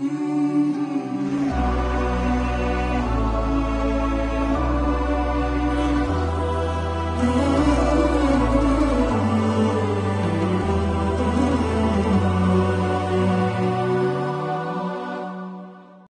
うん。